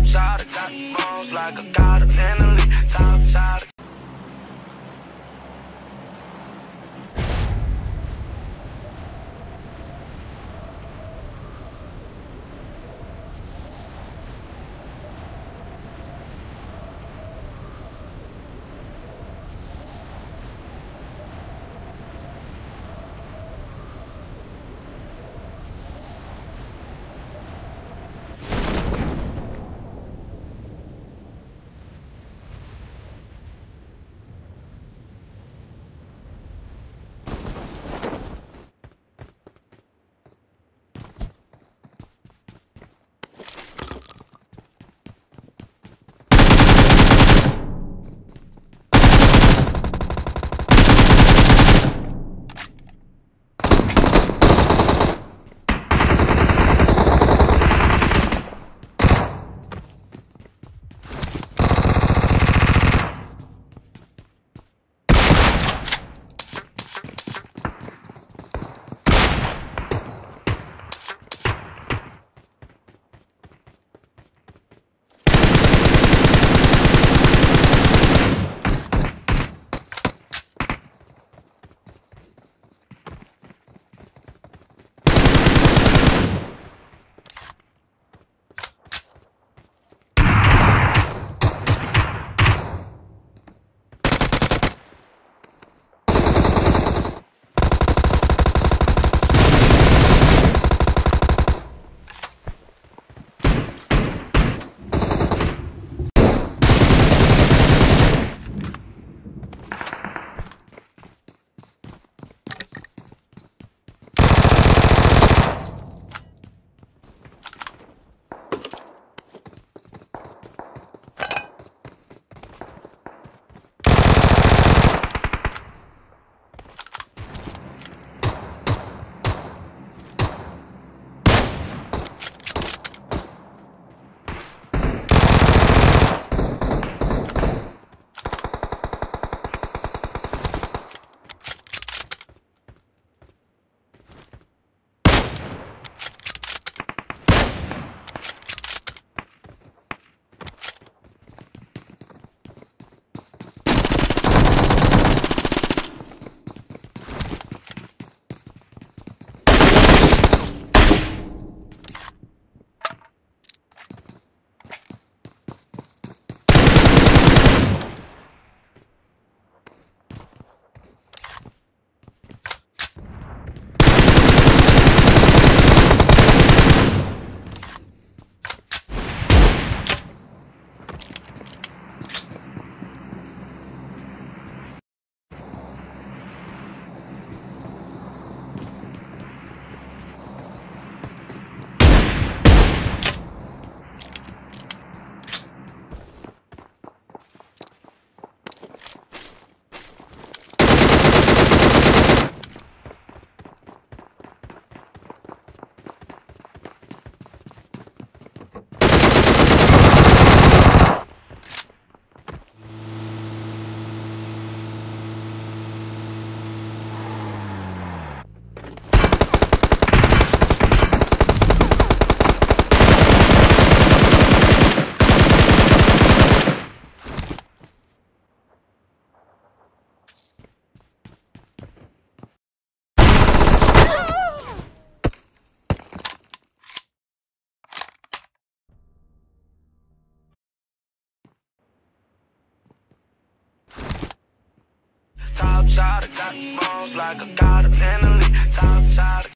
Top shot, I got balls like a god of. Top shot. Balls like a god of penalty. Top shot